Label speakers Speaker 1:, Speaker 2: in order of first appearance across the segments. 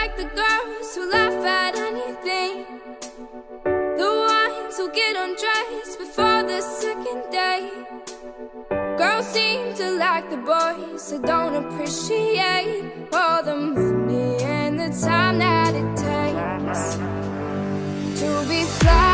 Speaker 1: like the girls who laugh at anything. The ones who get undressed before the second day. Girls seem to like the boys who don't appreciate all the money and the time that it takes to be fly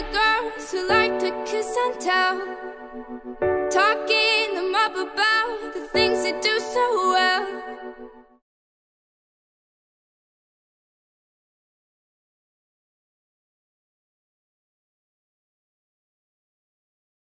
Speaker 1: the girls who like to kiss and tell. Talking them up about the things they do so well.